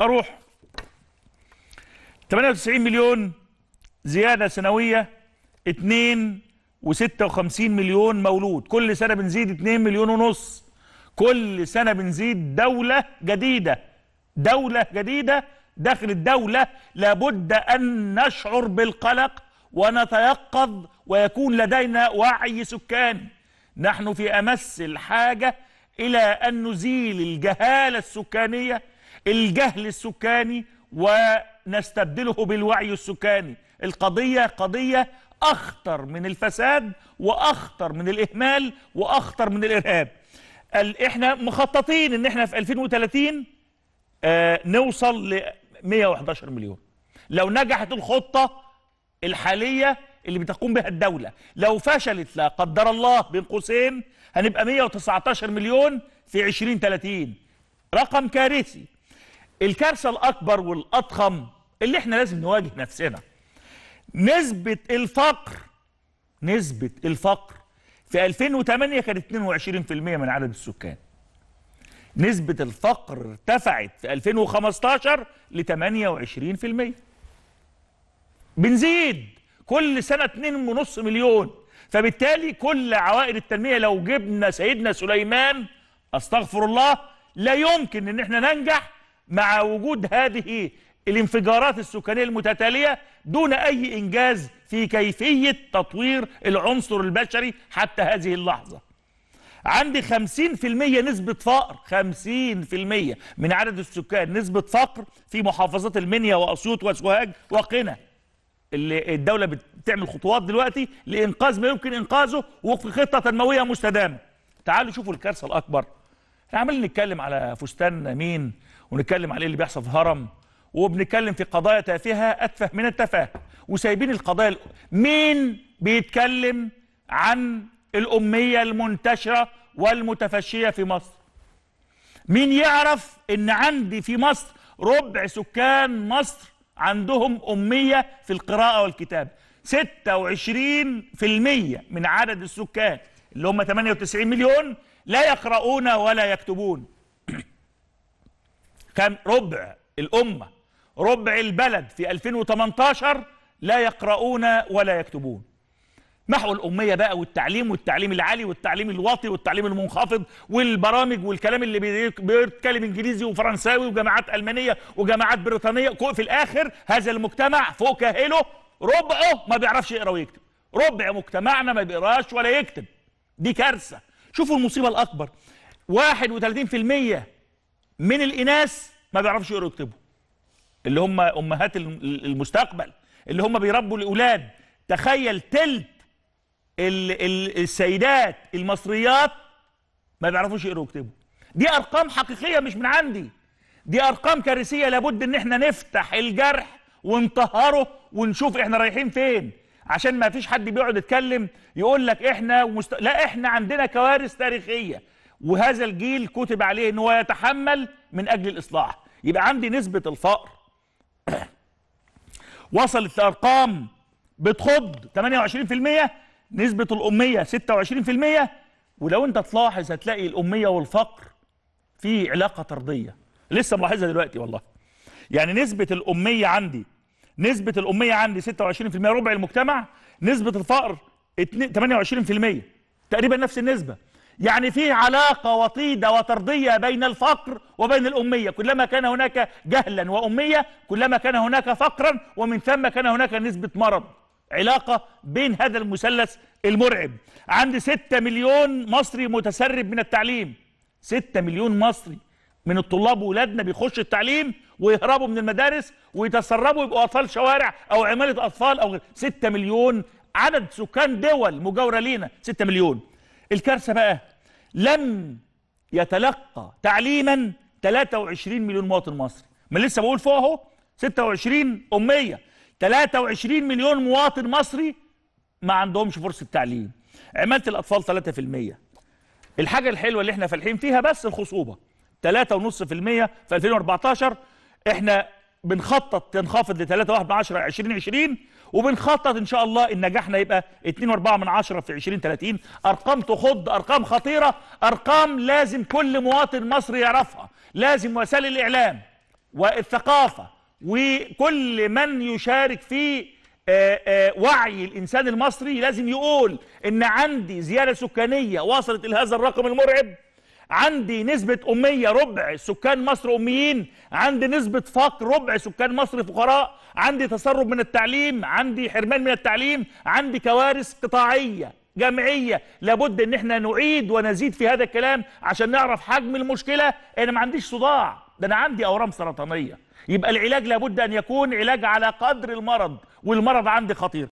أروح. 98 مليون زيادة سنوية 2 و56 مليون مولود. كل سنة بنزيد 2 مليون ونص. كل سنة بنزيد دولة جديدة. دولة جديدة داخل الدولة. لابد أن نشعر بالقلق ونتيقظ ويكون لدينا وعي سكاني. نحن في أمس الحاجة إلى أن نزيل الجهالة السكانية الجهل السكاني ونستبدله بالوعي السكاني. القضية قضية أخطر من الفساد وأخطر من الإهمال وأخطر من الإرهاب. ال- إحنا مخططين إن إحنا في 2030 آه نوصل ل 111 مليون. لو نجحت الخطة الحالية اللي بتقوم بها الدولة لو فشلت لا قدر الله بين قوسين هنبقى 119 مليون في 2030 رقم كارثي. الكارثة الأكبر والأضخم اللي إحنا لازم نواجه نفسنا. نسبة الفقر نسبة الفقر في 2008 كانت 22% من عدد السكان. نسبة الفقر ارتفعت في 2015 ل 28% بنزيد كل سنة 2.5 مليون. فبالتالي كل عوائد التنمية لو جبنا سيدنا سليمان أستغفر الله لا يمكن إن إحنا ننجح مع وجود هذه الانفجارات السكانية المتتالية دون أي إنجاز في كيفية تطوير العنصر البشري حتى هذه اللحظة. عندي 50% نسبة فقر 50% من عدد السكان نسبة فقر في محافظات المنيا وأسيوط وسوهاج وقنا. اللي الدولة بتعمل خطوات دلوقتي لإنقاذ ما يمكن إنقاذه وفق خطة تنموية مستدامة. تعالوا شوفوا الكارثة الأكبر. إحنا عمالين نتكلم على فستان مين؟ ونتكلم على اللي بيحصل في هرم وبنتكلم في قضايا تافهة أتفه من التفاهة. وسايبين القضايا ال- مين بيتكلم عن الأمية المنتشرة والمتفشية في مصر؟ مين يعرف إن عندي في مصر ربع سكان مصر عندهم أمية في القراءة والكتاب 26% من عدد السكان اللي هم 98 مليون لا يقرؤون ولا يكتبون. كان ربع الأمة ربع البلد في 2018 لا يقرؤون ولا يكتبون. محو الأمية بقى والتعليم والتعليم العالي والتعليم الواطي والتعليم المنخفض والبرامج والكلام اللي بي- بيتكلم إنجليزي وفرنساوي وجامعات ألمانية وجامعات بريطانية. في الآخر هذا المجتمع فوق كاهله ربعه ما بيعرفش يقرأ ويكتب. ربع مجتمعنا ما بيقراش ولا يكتب. دي كارثة. شوفوا المصيبة الأكبر. 31% من الإناث ما بيعرفش يقرأوا ويكتبوا اللي هم أمهات الم- المستقبل. اللي هم بيربوا الأولاد. تخيل تلت ال ال السيدات المصريات ما بيعرفوش يقروا ويكتبوا دي أرقام حقيقية مش من عندي. دي أرقام كارثية لابد إن إحنا نفتح الجرح ونطهره ونشوف إحنا رايحين فين. عشان ما فيش حد بيقعد يتكلم يقول لك إحنا ومست... لا إحنا عندنا كوارث تاريخية. وهذا الجيل كتب عليه ان هو يتحمل من أجل الإصلاح. يبقى عندي نسبة الفقر. وصلت لأرقام بتخض 28% نسبة الأمية 26% ولو أنت تلاحظ هتلاقي الأمية والفقر في علاقة طردية. لسه ملاحظها دلوقتي والله. يعني نسبة الأمية عندي نسبة الأمية عندي 26% ربع المجتمع نسبة الفقر اتنين- 28% تقريبا نفس النسبة. يعني في علاقة وطيدة وطردية بين الفقر وبين الأمية. كلما كان هناك جهلا وأمية كلما كان هناك فقرا ومن ثم كان هناك نسبة مرض. علاقة بين هذا المثلث المرعب. عندي 6 مليون مصري متسرب من التعليم. 6 مليون مصري من الطلاب ولادنا بيخشوا التعليم ويهربوا من المدارس ويتسربوا يبقوا أطفال شوارع أو عمالة أطفال أو غير. 6 مليون عدد سكان دول مجاورة لينا. 6 مليون. الكارثة بقى لم يتلقى تعليما 23 مليون مواطن مصري. ما لسه بقول فوق أهو 26 أمية. 23 مليون مواطن مصري ما عندهمش فرصة تعليم. عماله الأطفال 3% الحاجة الحلوة اللي إحنا فالحين فيها بس الخصوبة. 3.5% في 2014 إحنا بنخطط تنخفض ل 3.1 من 10 2020 وبنخطط إن شاء الله إن نجاحنا يبقى 2.4 من 10 في 2030 أرقام تخض أرقام خطيرة أرقام لازم كل مواطن مصري يعرفها. لازم وسائل الإعلام والثقافة وكل من يشارك في آه، آه، وعي الإنسان المصري لازم يقول إن عندي زيادة سكانية وصلت إلى هذا الرقم المرعب. عندي نسبة أمية ربع سكان مصر أميين عندي نسبة فقر ربع سكان مصر فقراء عندي تسرب من التعليم عندي حرمان من التعليم عندي كوارث قطاعية جامعية. لابد إن إحنا نعيد ونزيد في هذا الكلام عشان نعرف حجم المشكلة. أنا ما عنديش صداع ده أنا عندي أورام سرطانية. يبقى العلاج لابد أن يكون علاج على قدر المرض والمرض عندي خطير.